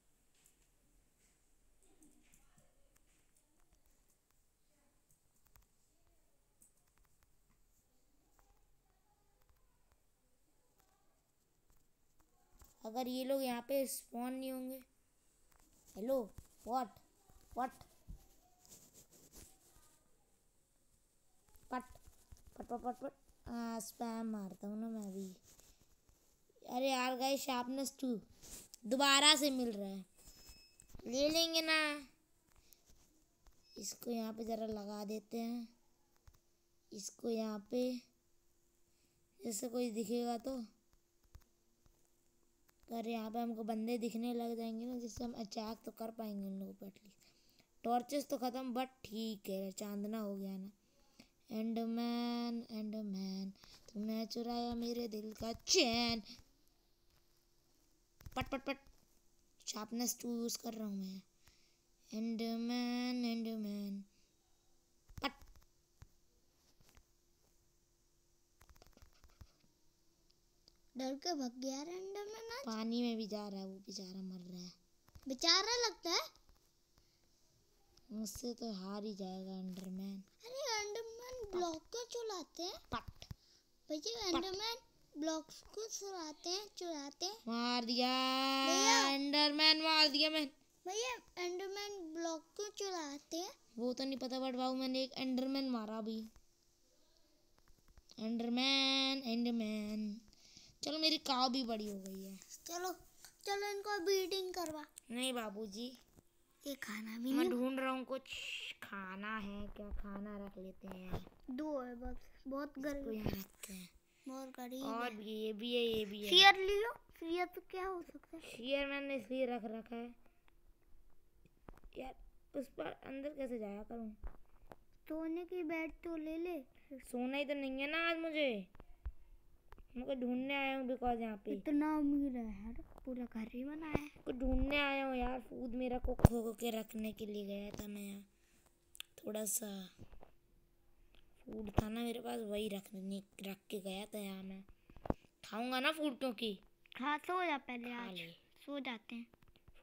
अगर ये लोग यहाँ पे स्पॉन नहीं होंगे। हेलो व्हाट व्हाट पट पट पट पट पट हाँ स्पैम मारता हूँ ना मैं भी अरे यार गए शार्पनेस टू दोबारा से मिल रहा है। ले लेंगे ना। इसको यहाँ पे ज़रा लगा देते हैं। इसको यहाँ पे। जैसे कोई दिखेगा तो। अगर यहाँ पे हमको बंदे दिखने लग जाएँगे ना, जिससे हम अटैक तो कर पाएँगे उन लोगों पे एटलीस्ट टॉर्चेस तो ख़त्म बट ठीक है, चांदना हो गया ना। एंड मैन एंड मैन तुमने चुराया मेरे दिल का चैन। पट पट पट। शार्पनेस टू यूज़ कर रहा हूँ मैं। एंड मैन एंडमैन पट डर के भग गया रैंडम में ना पानी में भी जा रहा है वो बेचारा मर रहा है। बेचारा लगता है? मुझसे तो हार ही जाएगा एंडरमैन अरे एंडरमैन ब्लॉक को चुराते हैं। पट। भैया एंडरमैन ब्लॉक्स को चुराते हैं चुराते हैं। मार दिया। भैया। एंडरमैन मार दिया मैं। भैया एंडरमैन ब्लॉक को चुराते हैं। वो तो नहीं पता बट बाबू मैंने एक एंडरमैन मारा अभी एंडरमैन एंडरमैन चलो मेरी काव भी बड़ी हो गई है। चलो चलो इनको बीटिंग करवा। नहीं बाबूजी ये खाना भी मैं ढूंढ रहा हूँ कुछ। खाना है क्या खाना रख लेते हैं दो है बस बहुत को गरीब रखते हैं। बहुत गरीब और भी ये भी है ये भी है। शेयर लियो शेयर तो क्या हो सकता है? शेयर मैंने इसलिए रख रखा है। यार उस पर अंदर कैसे जाया करूँ? सोने की बेड तो ले ले। सोना ही तो नहीं है ना आज मुझे। मुझे ढूँढने आया हूँ बिकॉज़ यहाँ पे। इतना अमीर है यार पूरा घर ही बनाया है। कुछ ढूँढने आया हूँ यार फ़ूड मेरा को खो के रखने के लिए गया था मैं यहाँ। थोड़ा सा फ़ूड था ना मेरे पास वही रखने रख के गया था यहाँ मैं। खाऊँगा ना फ़ूड क्योंकि? हाँ सो जा पहले आज। सो जाते हैं।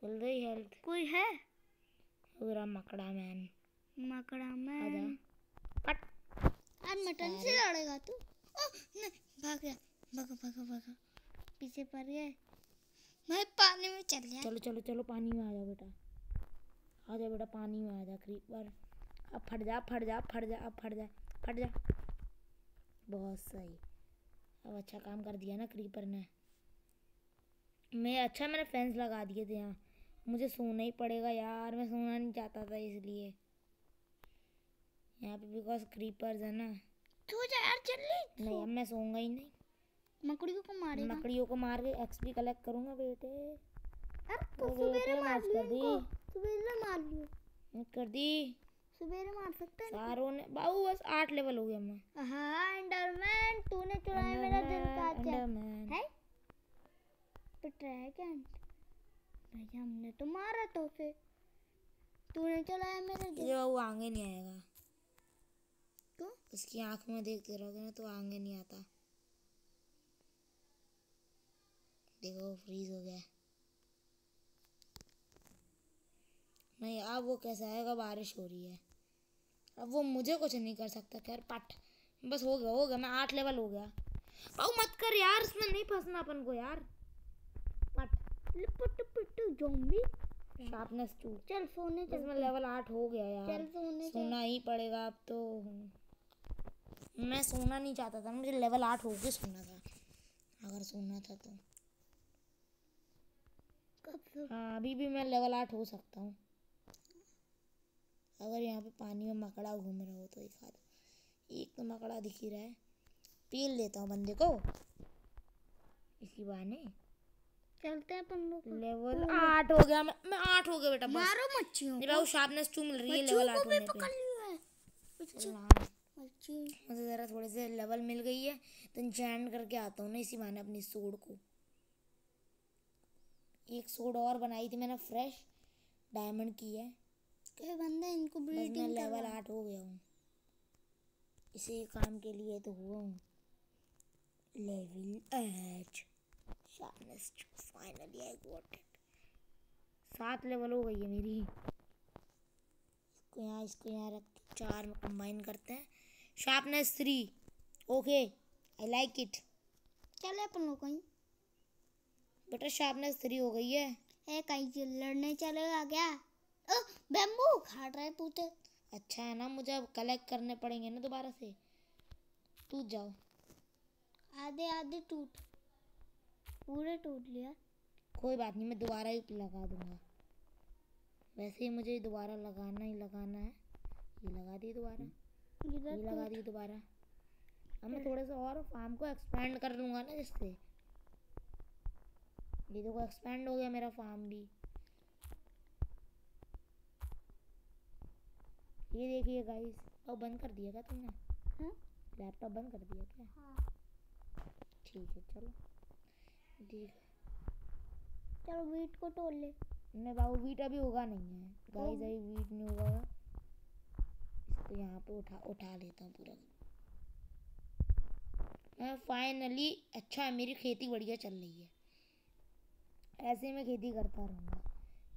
फुल गई हेल्थ कोई है? पूरा मकड़ा मैन मकड़ा आजा। में कट। आज मटन से लड़ेगा तू। ओ, नहीं भाग गया। भागा भागा भागा। पीछे पड़ गए। मैं पानी में चल गया। चलो चलो चलो पानी में आ जाओ बेटा। आ जा बेटा पानी में आ जा क्रीपर अब फट जा फट जा फट जा अब फट जा फट जा। बहुत सही। अब अच्छा काम कर दिया ना क्रीपर ने। मैं अच्छा मैंने फेंस लगा दिए थे यहाँ। मुझे सोना ही पड़ेगा यार मैं सोना नहीं चाहता था इसलिए। यहाँ पे बिकॉज़ क्रीपर्स है ना। जा यार जल्दी। नहीं अब मैं सोऊँगा ही नहीं। मकड़ियों को मारेगा। मकड़ियों को मार के एक्सपी कलेक्ट करूँगा बेटे। यार तो सवेरे मार कर दी। सवेरे मार लियो कर दी। सवेरे मार सकते हैं। सारों ने बाबू बस आठ लेवल हो गया मैं हाँ एंडरमैन तूने चुराया मेरा दिल का अंडरमैन है? तो ड्रैगन भैया हमने तो मारा तो उसे तूने चलाया मेरा दिल ये वो आगे नहीं आएगा। क्यों? उसकी आँख में देखते रहोगे ना तो आगे नहीं आता। देखो फ्रीज हो गया। नहीं अब वो कैसे आएगा बारिश हो रही है? अब वो मुझे कुछ नहीं कर सकता खैर पट। बस हो गया हो गया मैं आठ लेवल हो गया। बाबू मत कर यार इसमें नहीं फंसना अपन को यार। पट। लिपट पिट ज़ॉम्बी शार्पनेस टू चल सोने चल इसमें लेवल आठ हो गया यार। चल सोने चल। सोना ही पड़ेगा अब तो। मैं सोना नहीं चाहता था मुझे लेवल आठ होके सोना था। अगर सोना था तो। हाँ अभी भी मैं लेवल आठ हो सकता हूँ। अगर यहाँ पे पानी में मकड़ा घूम रहा हो तो एक आध एक तो मकड़ा दिख ही रहा है। पील लेता हूँ बंदे को। इसी बहाने चलते हैं अपन लोग। लेवल आठ हो गया। मैं मैं आठ हो गया बेटा मारो मच्छियों मेरे शार्पनेस टू मिल रही है लेवल आठ होने पे। है। मुझे ज़रा थोड़े से लेवल मिल गई है तो इंचैंट करके आता हूँ ना इसी बहाने अपनी सोड को। एक सोड और बनाई थी मैंने फ्रेश डायमंड की है। कोई बंदा इनको बस मैं ब्रीडिंग लेवल आठ हो गया हूँ। इसी काम के लिए तो हुआ हूँ। Level eight sharpness finally I got it सात लेवल हो गई है मेरी। इसको यहाँ इसको यहाँ रख के चार में कंबाइन करते हैं। Sharpness three okay I like it चले अपन लोग कहीं। बेटा शार्पनेस थ्री हो गई है। ए कहीं लड़ने चलेगा क्या ओ बैम्बू खा रहा है तू तो अच्छा है ना मुझे अब कलेक्ट करने पड़ेंगे ना दोबारा से। टूट जाओ। आधे आधे टूट। पूरे टूट लिया। कोई बात नहीं मैं दोबारा ही लगा दूँगा। वैसे ही मुझे दोबारा लगाना ही लगाना है। ये लगा दी दोबारा। ये लगा दी दोबारा। अब मैं थोड़े से और फार्म को एक्सपेंड कर लूँगा ना जिससे ये देखो एक्सपेंड हो गया मेरा फार्म भी। ये देखिए गाइस अब बंद कर दिया क्या तुमने? हाँ? लैपटॉप बंद कर दिया क्या? हाँ। ठीक है चलो। ठीक है चलो वीट को तोड़ ले। नहीं बाबू वीट अभी होगा नहीं है। गाइस अभी वीट नहीं होगा इसको यहाँ पे उठा उठा लेता हूँ पूरा। मैं फाइनली अच्छा है मेरी खेती बढ़िया चल रही है। ऐसे मैं खेती करता रहूँगा।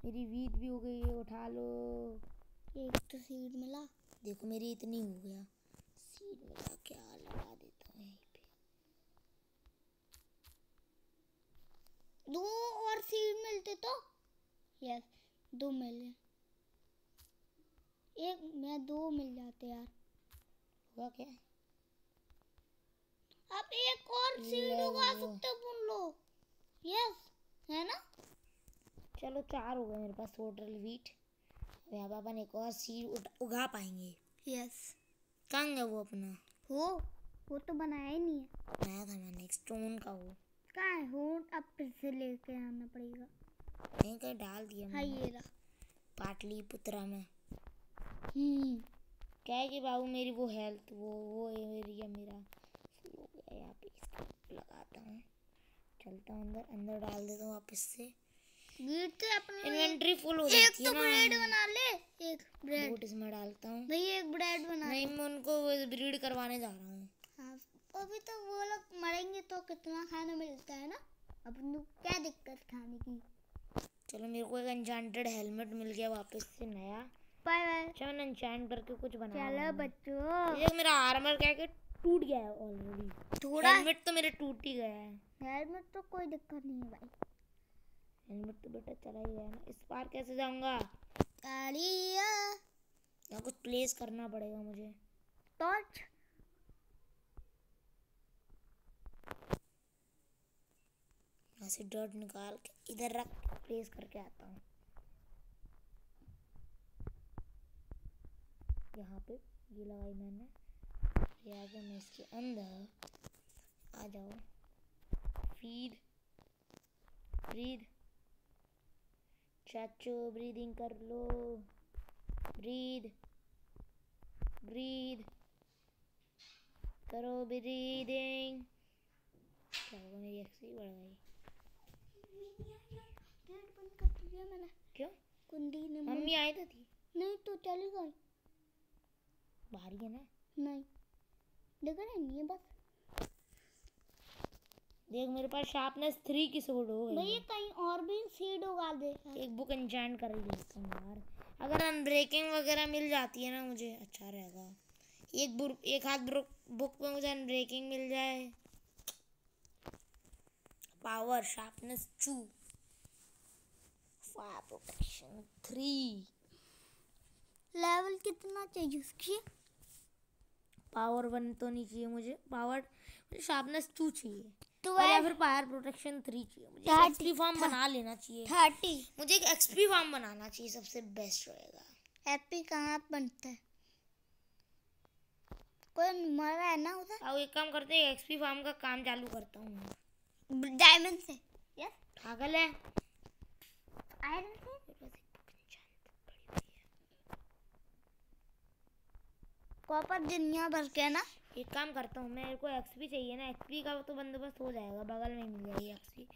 मेरी वीट भी हो गई है उठा लो। एक तो सीड मिला। देखो मेरी इतनी हो गया। सीड मिला क्या लगा देता हूँ यहीं पे। दो और सीड मिलते तो? यस दो मिले। एक मैं दो मिल जाते यार। हुआ क्या? अब एक और सीड उगा सकते हो तुम लोग यस है ना? चलो चार हो गए मेरे पास टोटल वीट यहाँ पे अपन एक और सीड उगा पाएँगे। यस कहाँ है वो अपना? हो वो तो बनाया ही नहीं है। बनाया था मैंने स्टोन का वो। कहाँ है? हो अब फिर से लेके आना पड़ेगा। कहीं कहीं डाल दिया हाँ ये रहा। पाटलिपुत्रा में। हम्म। क्या है कि बाबू मेरी वो हेल्थ वो वो एरिया मेरा हो गया यहाँ पे लगाता हूँ। चलता हूँ अंदर अंदर डाल देता हूँ वापस से। वीट तो अपने इन्वेंट्री फुल हो एक तो है ब्रेड बना ले एक ब्रेड। बूट इसमें डालता हूँ। भाई एक ब्रेड बना नहीं मैं उनको ब्रीड करवाने जा रहा हूँ। हाँ अभी तो वो लोग मरेंगे तो कितना खाना मिलता है ना। अब लोग क्या दिक्कत खाने की? चलो मेरे को एक एनचांटेड हेलमेट मिल गया वापस से नया। Bye bye. मैंने एनचांट करके कुछ बनाया चलो बच्चों। ये मेरा आर्मर क्या है टूट गया है ऑलरेडी थोड़ा हेलमेट तो मेरे टूट ही गया है। हेलमेट तो कोई दिक्कत नहीं है भाई। हेलमेट तो बेटा चला ही गया ना। इस पार कैसे जाऊँगा? तालिया यहाँ कुछ प्लेस करना पड़ेगा मुझे। टॉर्च यहाँ से डर्ट निकाल के इधर रख प्लेस करके आता हूँ। यहाँ पे ये लगाई मैंने। ये आ गया मैं इसके अंदर आ जाओ। फ़ीड ब्रीद चाचो ब्रीदिंग कर लो। ब्रीद ब्रीद करो ब्रीदिंग क्या होगा मेरी एक्सी बढ़ गई। बंद कर दिया मैंने क्यों? कुंडी ने मम्मी आई तो थी। नहीं तो चली गई। बाहर ही है ना? नहीं। दिख रही नहीं है बस। देख मेरे पास शार्पनेस थ्री की सोड हो गई। भैया। कहीं और भी सीड उगा दे। एक बुक एंचैंट कर लेता हूँ यार। अगर अनब्रेकिंग वगैरह मिल जाती है ना मुझे अच्छा रहेगा। एक बुक एक हाथ बुक में मुझे अनब्रेकिंग मिल जाए। Power sharpness two fire protection three level कितना चाहिए उसकी? पावर वन तो नहीं चाहिए मुझे पावर मुझे शार्पनेस टू चाहिए। तो और या फिर फायर प्रोटेक्शन थ्री चाहिए मुझे। एक्सपी फार्म बना लेना चाहिए। थर्टी मुझे एक एक्सपी फार्म बनाना चाहिए सबसे बेस्ट रहेगा। हैप्पी कहाँ बनता है? कोई मरा है ना उधर? अब एक काम करते हैं एक्सपी फार्म का काम चालू करता हूँ डायमंड से। यस पागल है? आयरन से? कॉपर दुनिया भर के ना? एक काम करता हूँ मेरे को एक्सपी चाहिए ना एक्सपी का तो बंदोबस्त हो जाएगा बगल में मिल जाएगी एक्सपी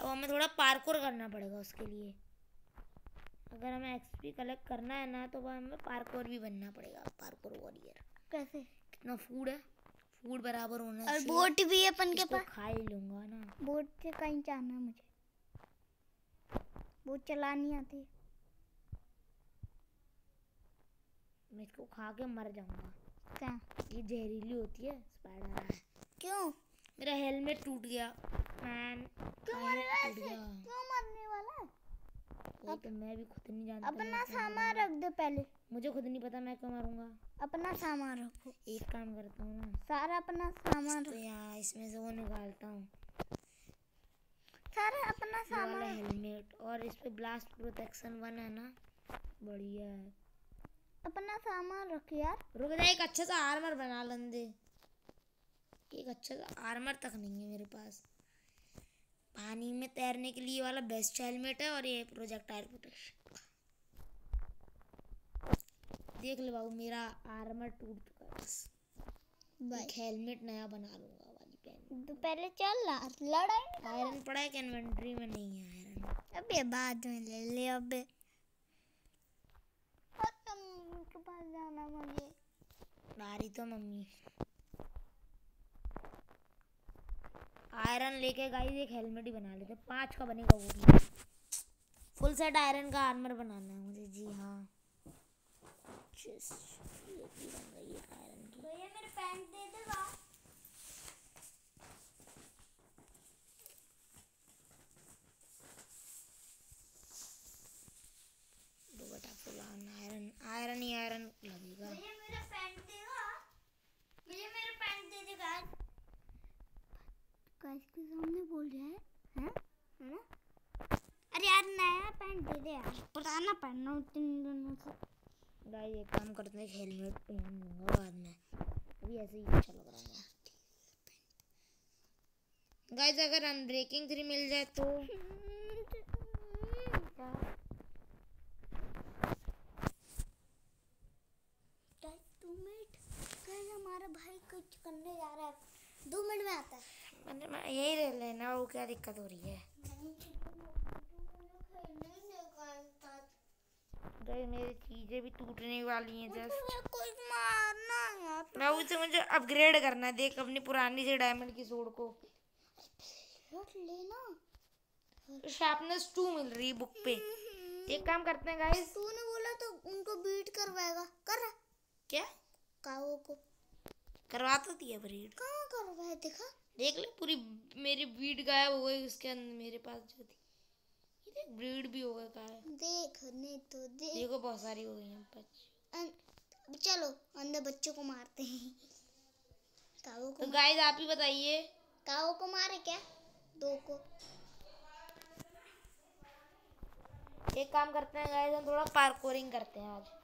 अब हमें थोड़ा पार्कोर करना पड़ेगा उसके लिए। अगर हमें एक्सपी कलेक्ट करना है ना तो वह हमें पार्कोर भी बनना पड़ेगा पार्कोर वॉरियर कैसे? कितना फ़ूड है? फ़ूड बराबर होना और बोट भी है अपन के पास? खा ही लूँगा ना। बोट से कहीं जाना है मुझे। बोट चलानी आती मैं इसको खा के मर जाऊँगा। क्या? ये जहरीली होती है स्पाइडर क्यों? मेरा हेलमेट टूट गया। मैन क्यों मरेगा ऐसे क्यों मरने वाला है? वही तो मैं भी खुद नहीं जानता अपना सामान रख दो पहले। मुझे खुद नहीं पता मैं क्यों मारूँगा। अपना सामान रखो। एक काम करता हूँ ना। सारा अपना सामान तो यहाँ इसमें से वो निकालता हूँ। सारा अपना सामान हेलमेट और इस पे ब्लास्ट प्रोटेक्शन वन है ना। बढ़िया है। अपना सामान रखो यार। रुक जा एक अच्छा सा आर्मर बना लंदे। एक अच्छा सा आर्मर तक नहीं है मेरे पास। पानी में तैरने के लिए वाला बेस्ट हेलमेट है और ये प्रोजेक्टाइल प्रोटेक्शन देख ले बाबू मेरा आर्मर टूट चुका है बस। एक हेलमेट नया बना लूँगा वाली पहन तो पहले चल ला लड़ाई आयरन पड़ा है कि इन्वेंट्री में नहीं है आयरन अबे बाद में ले ले अबे और जाना मुझे मारी तो मम्मी। आयरन लेके गाइस एक हेलमेट ही बना लेते पाँच का बनेगा वो भी। फुल सेट आयरन का आर्मर बनाना है मुझे जी हाँ। आयरन की। भैया मेरे पैंट दे देगा दो बटा फुल आयरन ही आयरन लगेगा। भैया मेरा पैंट देगा भैया मेरा पैंट दे देगा कैस के सामने बोल रहा है हैं? है ना? अरे यार नया पैंट दे दे यार। पुराना पहनना हूँ तीन दिनों से। गाइस एक काम करते हैं हेलमेट पहन लूँगा बाद में। अभी ऐसे ही अच्छा लग रहा है गाइस अगर अनब्रेकिंग थ्री मिल जाए तो गाइस दो मिनट गाइस हमारा भाई कुछ करने जा रहा है। दो मिनट में आता है। मैं यही रह लेना वो क्या दिक्कत हो रही है? गाइस मेरी चीज़ें भी टूटने वाली हैं जस्ट कोई मारना यार। मैं उसे मुझे अपग्रेड करना है देख अपनी पुरानी से डायमंड की सोड को। लेना। शार्पनेस टू मिल रही बुक पे। एक काम करते हैं गाइस तूने बोला तो उनको बीट करवाएगा। कर। रहा क्या? काओ को। करवा तो दिया ब्रीड कहाँ करवाए देखा? देख ले पूरी मेरी ब्रीड गायब हो गई उसके अंदर मेरे पास जो थी। ये देख ब्रीड भी हो गया गायब। देखने तो देख देखो बहुत सारी हो गई हैं बच चलो अंदर बच्चों को मारते हैं। काओ को तो गाइस आप ही बताइए। काओ को मारे क्या? दो को। एक काम करते हैं गाइस हम थोड़ा पार्कोरिंग करते हैं आज।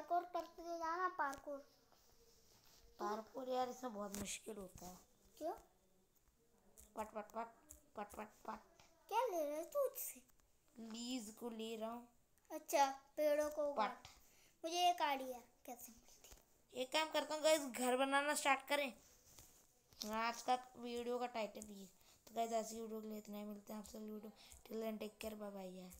पार्कोर करते जाना पार्कोर पार्कोर यार इसमें बहुत मुश्किल होता है। क्यों? पट पट पट पट पट पट। क्या ले रहे तू उससे? लीज को ले रहा हूँ। अच्छा पेड़ों को पट। मुझे एक आइडिया कैसे मिलती एक काम करता हूँ गाइस घर बनाना स्टार्ट करें। आज का वीडियो का टाइटल ये तो गाइस ऐसी वीडियो के लिए इतना ही मिलते हैं। आपसे video till then take care bye bye